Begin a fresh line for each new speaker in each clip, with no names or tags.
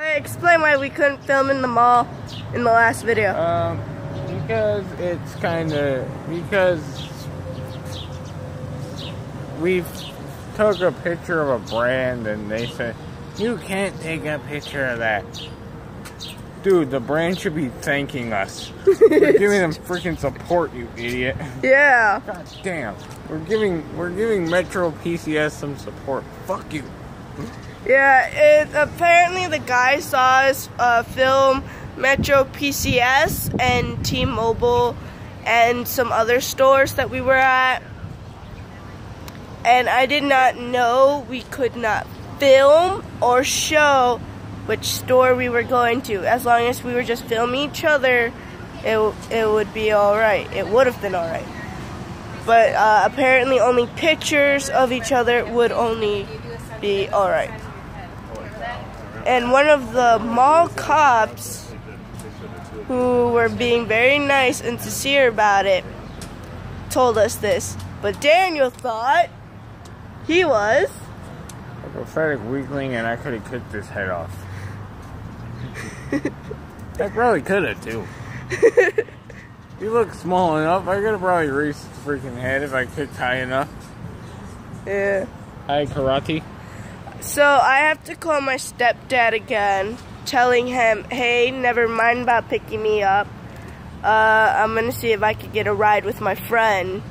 I explain why we couldn't film in the mall in the last video.
Um, because it's kind of because we took a picture of a brand and they said you can't take a picture of that. Dude, the brand should be thanking us. We're giving them freaking support, you idiot.
Yeah.
God damn. We're giving we're giving Metro PCS some support. Fuck you.
Yeah, it apparently the guy saw us uh, film Metro PCS and T-Mobile and some other stores that we were at. And I did not know we could not film or show which store we were going to. As long as we were just filming each other, it, it would be alright. It would have been alright. But uh, apparently only pictures of each other would only be alright. And one of the mall cops who were being very nice and sincere about it told us this. But Daniel thought he was
A pathetic weakling and I could have kicked his head off. I probably could have too. you look small enough. I could have probably raised his freaking head if I kicked high enough.
yeah.
Hi, karate.
So I have to call my stepdad again, telling him, hey, never mind about picking me up. Uh, I'm gonna see if I could get a ride with my friend,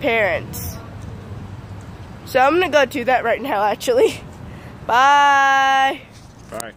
parents. So I'm gonna go do that right now, actually. Bye.
Bye.